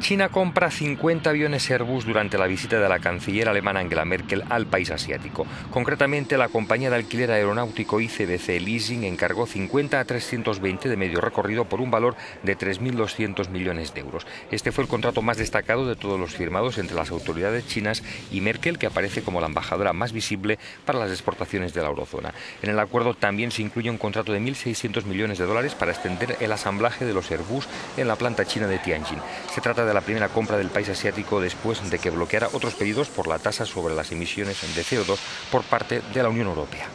China compra 50 aviones Airbus durante la visita de la canciller alemana Angela Merkel al país asiático. Concretamente, la compañía de alquiler aeronáutico ICBC Leasing encargó 50 a 320 de medio recorrido por un valor de 3.200 millones de euros. Este fue el contrato más destacado de todos los firmados entre las autoridades chinas y Merkel, que aparece como la embajadora más visible para las exportaciones de la eurozona. En el acuerdo también se incluye un contrato de 1.600 millones de dólares para extender el asamblaje de los Airbus en la planta china de Tianjin. Se trata de la primera compra del país asiático después de que bloqueara otros pedidos por la tasa sobre las emisiones de CO2 por parte de la Unión Europea.